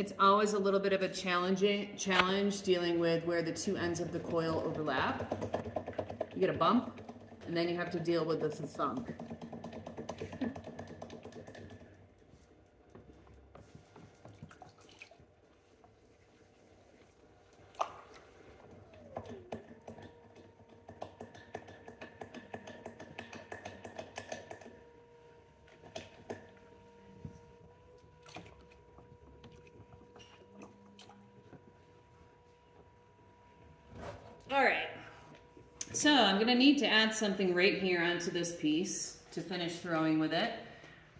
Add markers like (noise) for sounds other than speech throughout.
It's always a little bit of a challenging challenge dealing with where the two ends of the coil overlap. You get a bump, and then you have to deal with the thunk. All right. So I'm gonna need to add something right here onto this piece to finish throwing with it.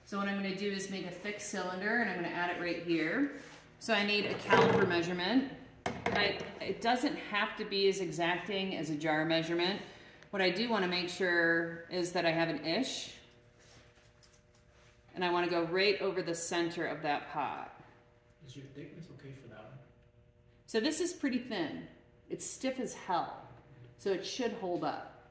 So what I'm gonna do is make a thick cylinder and I'm gonna add it right here. So I need a caliper measurement. I, it doesn't have to be as exacting as a jar measurement. What I do wanna make sure is that I have an ish. And I wanna go right over the center of that pot. Is your thickness okay for that one? So this is pretty thin. It's stiff as hell, so it should hold up.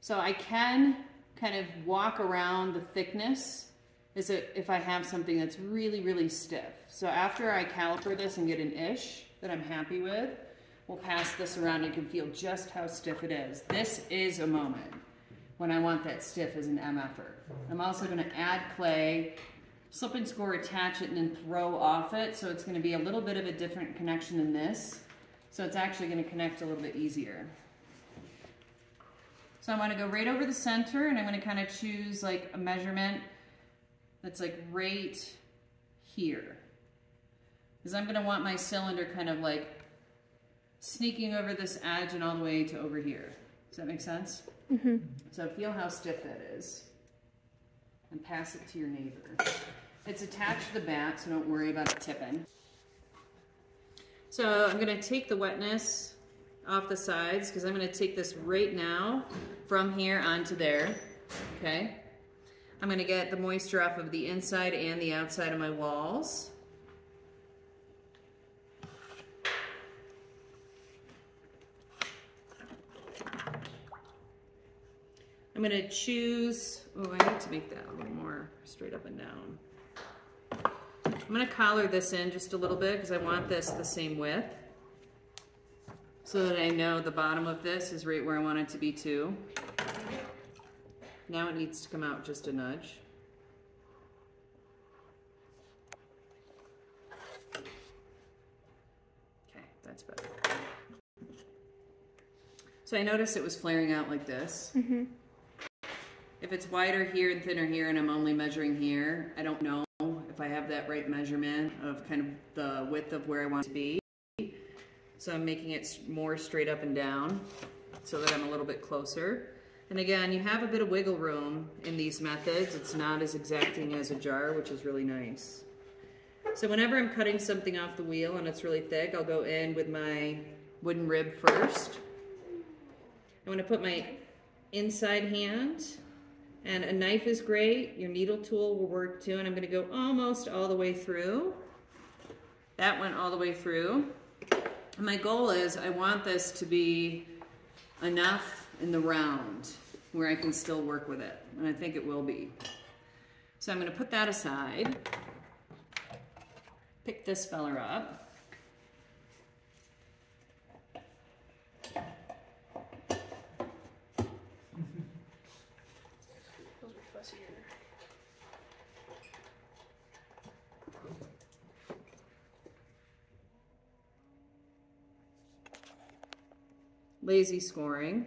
So I can kind of walk around the thickness as if I have something that's really, really stiff. So after I caliper this and get an ish that I'm happy with, we'll pass this around and you can feel just how stiff it is. This is a moment when I want that stiff as an MFer. I'm also gonna add clay, slip and score, attach it, and then throw off it. So it's gonna be a little bit of a different connection than this. So it's actually gonna connect a little bit easier. So I wanna go right over the center and I'm gonna kind of choose like a measurement that's like right here. Because I'm gonna want my cylinder kind of like sneaking over this edge and all the way to over here. Does that make sense? Mm -hmm. So feel how stiff that is. And pass it to your neighbor. It's attached to the bat, so don't worry about it tipping. So I'm gonna take the wetness off the sides because I'm gonna take this right now from here onto there, okay? I'm gonna get the moisture off of the inside and the outside of my walls. I'm gonna choose, oh, I need to make that a little more straight up and down. I'm gonna collar this in just a little bit because I want this the same width so that I know the bottom of this is right where I want it to be too. Now it needs to come out just a nudge. Okay, that's better. So I noticed it was flaring out like this. Mm -hmm. If it's wider here and thinner here and I'm only measuring here, I don't know I have that right measurement of kind of the width of where I want to be. So I'm making it more straight up and down so that I'm a little bit closer. And again, you have a bit of wiggle room in these methods. It's not as exacting as a jar, which is really nice. So whenever I'm cutting something off the wheel and it's really thick, I'll go in with my wooden rib first. I'm gonna put my inside hand and a knife is great. Your needle tool will work too. And I'm gonna go almost all the way through. That went all the way through. My goal is I want this to be enough in the round where I can still work with it. And I think it will be. So I'm gonna put that aside. Pick this feller up. Lazy scoring.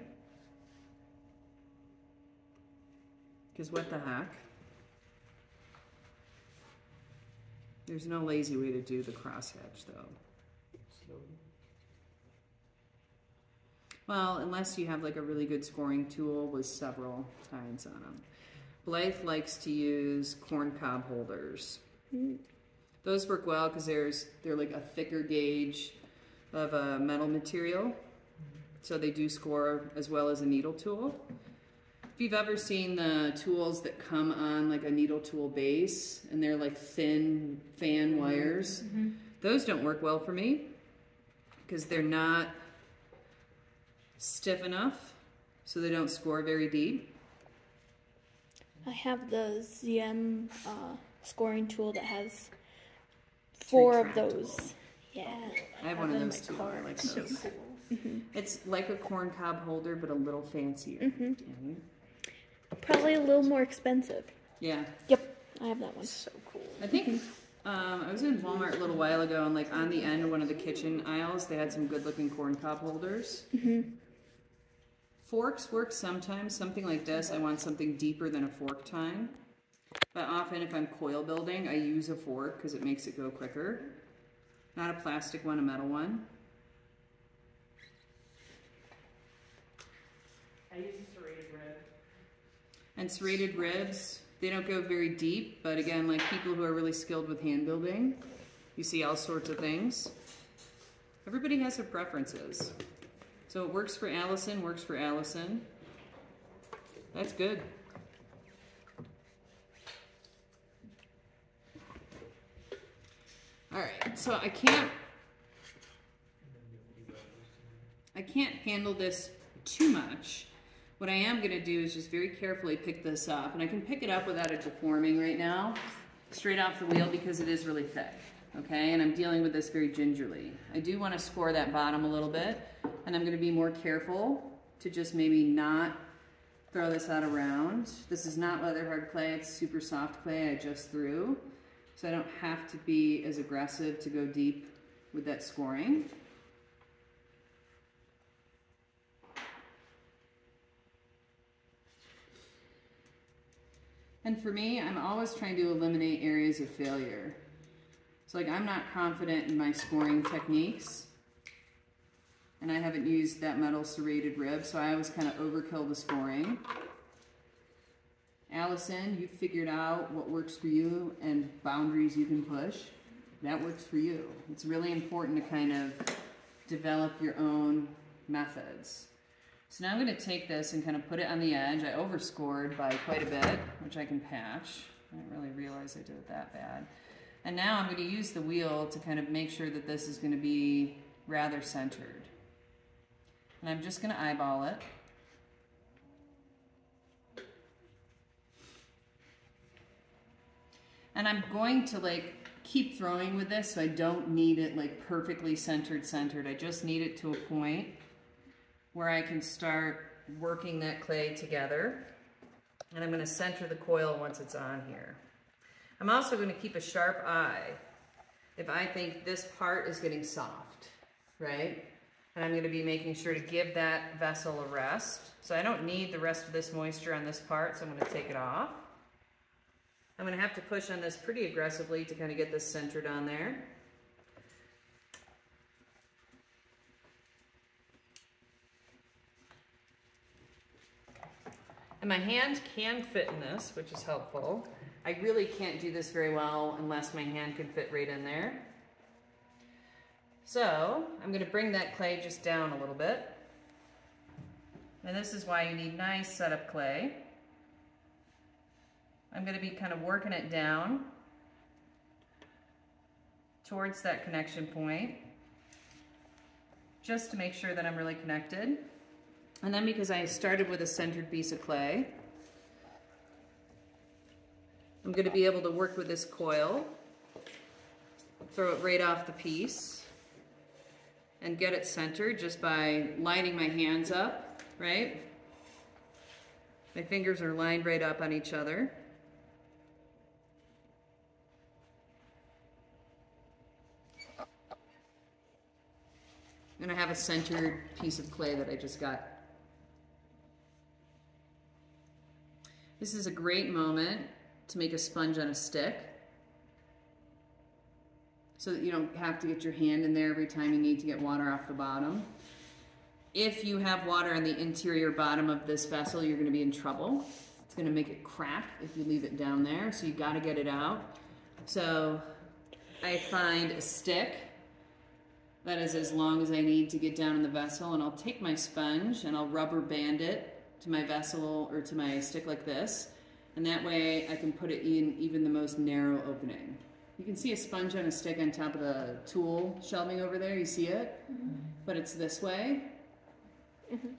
Because what the heck? There's no lazy way to do the crosshatch though. Slowly. Well, unless you have like a really good scoring tool with several tines on them. Blythe likes to use corn cob holders. Mm. Those work well because there's they're like a thicker gauge of a metal material so they do score as well as a needle tool. If you've ever seen the tools that come on like a needle tool base and they're like thin fan mm-hmm. wires, mm -hmm. those don't work well for me because they're not stiff enough so they don't score very deep. I have the Xiem uh, scoring tool that has four of those. Yeah. I have one of those too. I like It's so those. Cool. It's like a corn cob holder, but a little fancier. Mhm. Mhm. Probably a little more expensive. Yeah, Yep, I have that one. So cool. I think um, I was in Walmart a little while ago, and like on the end of one of the kitchen aisles, they had some good-looking corn cob holders. Forks work sometimes. Something like this, I want something deeper than a fork tine. But often, if I'm coil building, I use a fork because it makes it go quicker. Not a plastic one, a metal one. I use serrated rib. And serrated ribs, they don't go very deep, but again, like people who are really skilled with hand building, you see all sorts of things. Everybody has their preferences. So it works for Allison, works for Allison. That's good. All right, so I can't I can't handle this too much. What I am gonna do is just very carefully pick this up, and I can pick it up without it deforming right now, straight off the wheel because it is really thick, okay? And I'm dealing with this very gingerly. I do wanna score that bottom a little bit, and I'm gonna be more careful to just maybe not throw this out around. This is not leather hard clay, it's super soft clay I just threw. So I don't have to be as aggressive to go deep with that scoring. And for me, I'm always trying to eliminate areas of failure. So like I'm not confident in my scoring techniques. And I haven't used that metal serrated rib, so I always kind of overkill the scoring. Allison, you figured out what works for you and boundaries you can push. That works for you. It's really important to kind of develop your own methods. So now I'm going to take this and kind of put it on the edge. I overscored by quite a bit, which I can patch. I didn't really realize I did it that bad. And now I'm going to use the wheel to kind of make sure that this is going to be rather centered. And I'm just going to eyeball it. And I'm going to like keep throwing with this so I don't need it like perfectly centered centered. I just need it to a point where I can start working that clay together. And I'm gonna center the coil once it's on here. I'm also gonna keep a sharp eye if I think this part is getting soft, right? And I'm gonna be making sure to give that vessel a rest. So I don't need the rest of this moisture on this part, so I'm gonna take it off. I'm gonna have to push on this pretty aggressively to kind of get this centered on there. And my hand can fit in this, which is helpful. I really can't do this very well unless my hand can fit right in there. So I'm gonna bring that clay just down a little bit. And this is why you need nice setup clay. I'm gonna be kind of working it down towards that connection point just to make sure that I'm really connected. And then because I started with a centered piece of clay, I'm gonna be able to work with this coil, throw it right off the piece, and get it centered just by lining my hands up, right? My fingers are lined right up on each other. And I have a centered piece of clay that I just got. This is a great moment to make a sponge on a stick so that you don't have to get your hand in there every time you need to get water off the bottom. If you have water on the interior bottom of this vessel, you're gonna be in trouble. It's gonna make it crack if you leave it down there, so you gotta get it out. So I find a stick that is as long as I need to get down in the vessel and I'll take my sponge and I'll rubber band it to my vessel or to my stick like this. And that way I can put it in even the most narrow opening. You can see a sponge on a stick on top of the tool shelving over there, you see it? Mm-hmm. But it's this way. Mm-hmm.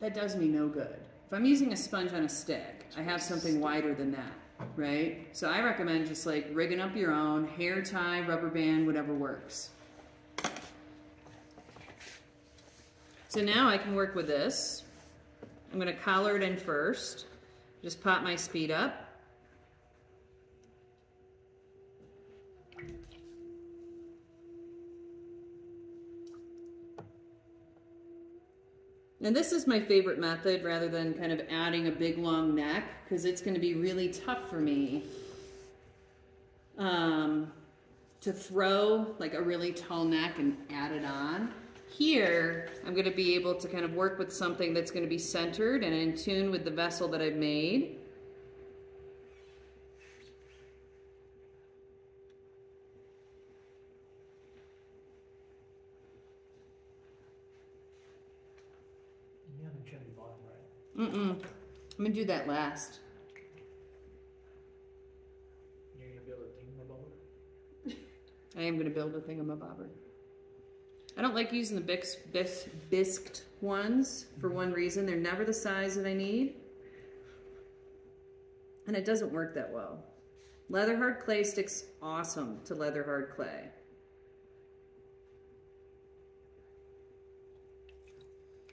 That does me no good. If I'm using a sponge on a stick, I have something wider than that. right? So I recommend just like rigging up your own, hair tie, rubber band, whatever works. So now I can work with this. I'm gonna collar it in first. Just pop my speed up. And this is my favorite method rather than kind of adding a big long neck because it's going to be really tough for me um, to throw like a really tall neck and add it on. Here, I'm going to be able to kind of work with something that's going to be centered and in tune with the vessel that I've made. You haven't trimmed the bottom, right? Mm-mm. I'm going to do that last. You're gonna build a thing above it? (laughs) I am going to build a thingamabobber. I don't like using the bis bisqued ones for one reason. They're never the size that I need. And it doesn't work that well. Leather hard clay sticks awesome to leather hard clay.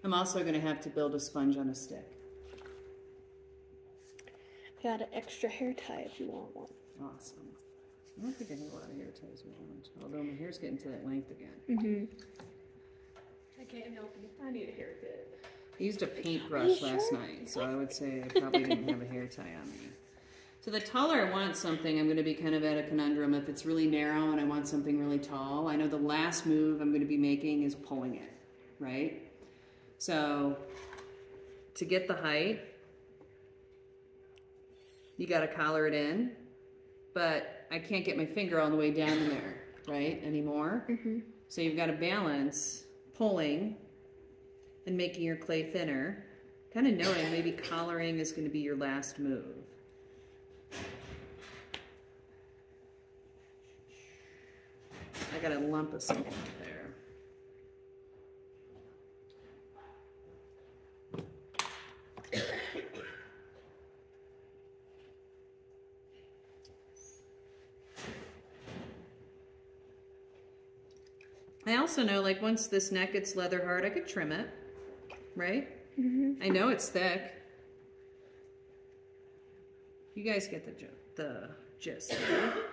I'm also going to have to build a sponge on a stick. Got an extra hair tie if you want one. Awesome. I don't think I have a lot of hair ties with although my hair's getting to that length again. Mm-hmm. I can't help you. I need a haircut. I used a paintbrush last night, so I would say I probably didn't have a hair tie on me. So the taller I want something, I'm going to be kind of at a conundrum. If it's really narrow and I want something really tall, I know the last move I'm going to be making is pulling it, right? So to get the height, you got to collar it in, but I can't get my finger all the way down in there, right, anymore. Mm-hmm. So you've got to balance pulling and making your clay thinner, kind of knowing maybe collaring is going to be your last move. I got a lump of something there. I also know, like, once this neck gets leather hard, I could trim it, right? Mm-hmm. I know it's thick. You guys get the the gist.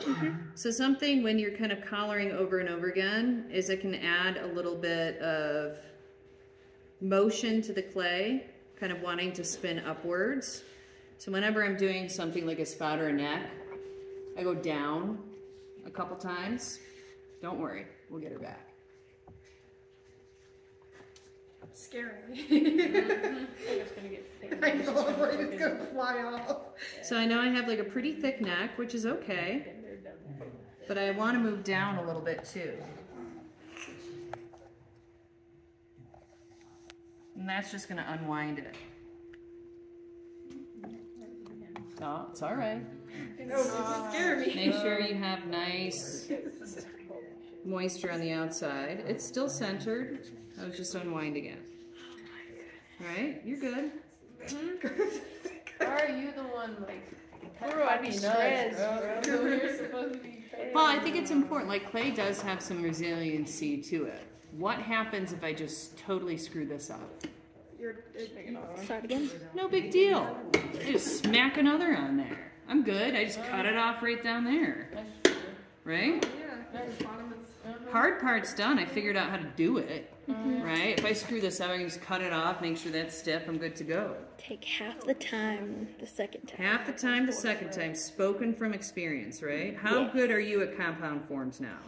right? so something when you're kind of collaring over and over again is it can add a little bit of motion to the clay, kind of wanting to spin upwards. So whenever I'm doing something like a spout or a neck, I go down a couple times. Don't worry, we'll get her back. Scaring (laughs) me. I think it's gonna get thick. I know, I'm afraid it's gonna fly off. So I know I have like a pretty thick neck, which is okay, Been there, done that. but I want to move down a little bit too. And that's just going to unwind it. Oh, it's all right. No, it's scaring me. Make sure you have nice moisture on the outside. It's still centered. I was just unwinding it. Right? You're good. Why are you the one like? Bro, I'd be stressed, bro. bro. (laughs) You're supposed to be. Well, I think it's important. Like clay does have some resiliency to it. What happens if I just totally screw this up? You're, uh, Start again. No big deal. I just smack another on there. I'm good. I just cut it off right down there. Right? yeah, the bottom is. Hard part's done. I figured out how to do it. Mm-hmm. Right? If I screw this up, I can just cut it off, make sure that's stiff. I'm good to go. Take half the time the second time. Half the time, the second time. Spoken from experience, right? How Yes. good are you at compound forms now?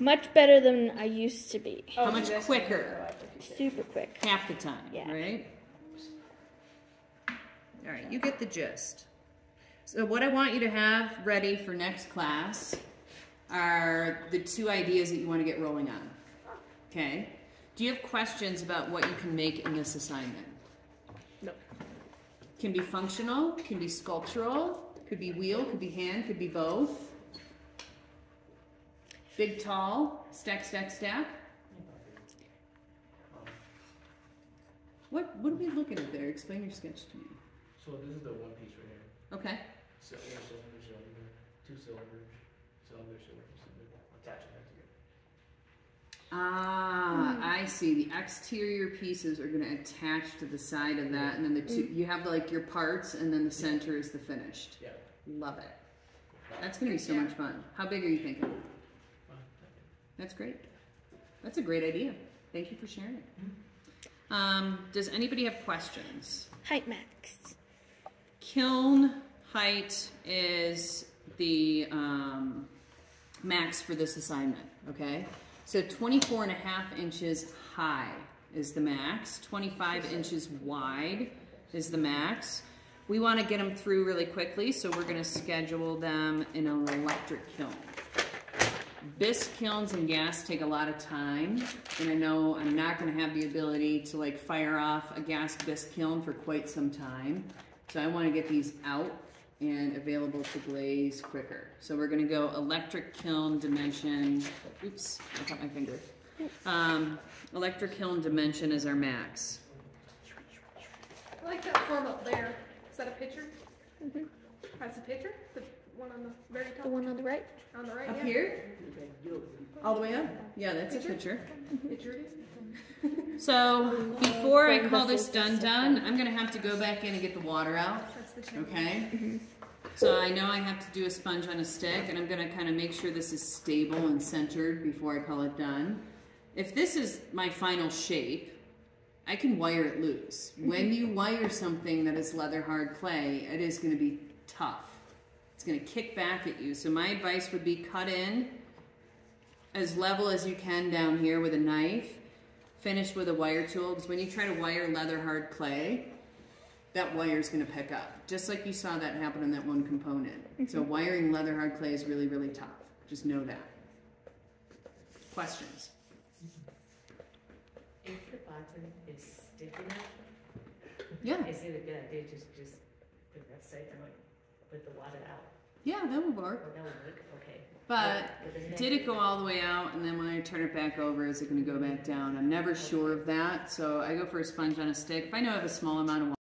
Much better than I used to be. How much quicker? Super quick. Half the time, Yeah. right? All right, you get the gist. So what I want you to have ready for next class are the two ideas that you want to get rolling on. Okay? Do you have questions about what you can make in this assignment? No. Can be functional, can be sculptural, could be wheel, could be hand, could be both. Big, tall, stack, stack, stack. What what are we looking at there? Explain your sketch to me. So this is the one piece right here. Okay. Silver, silver, silver, two silvers, attaching together. Ah, I see. The exterior pieces are going to attach to the side of that, and then the two, you have like your parts, and then the center is the finished. Yeah. Love it. That's going to be so Yeah. much fun. How big are you thinking? That's great. That's a great idea. Thank you for sharing it. Um, does anybody have questions? Height max. Kiln height is the um, max for this assignment, okay? So 24 and a half inches high is the max, 25 inches wide is the max. We want to get them through really quickly, so we're going to schedule them in an electric kiln. Bisque kilns and gas take a lot of time, and I know I'm not going to have the ability to like fire off a gas bisque kiln for quite some time. So I want to get these out and available to glaze quicker. So we're going to go electric kiln dimension. Oops, I cut my finger. Um, electric kiln dimension is our max. I like that form up there. Is that a picture? That's a picture? The one on the very top? The one on the right. On the right, Up yeah. here, all the way up. Yeah, that's a picture. Picture it is. So before I call this done done, I'm gonna have to go back in and get the water out. That's the chimney. Okay. Mm-hmm. So I know I have to do a sponge on a stick, and I'm gonna kind of make sure this is stable and centered before I call it done. If this is my final shape, I can wire it loose. Mm-hmm. When you wire something that is leather hard clay, it is gonna be tough. It's gonna kick back at you. So my advice would be cut in as level as you can down here with a knife. Finish with a wire tool, because when you try to wire leather hard clay, that wire is going to pick up, just like you saw that happen in that one component. Mm-hmm. So wiring leather hard clay is really, really tough. Just know that. Questions? If the bottom is stiff enough, Yeah, is it a good idea just, just put that safe and like put the water out? yeah, that would work. Or that would work, okay. But But did it go all the way out, and then when I turn it back over, is it going to go back down? I'm never sure of that, so I go for a sponge on a stick. If I know I have a small amount of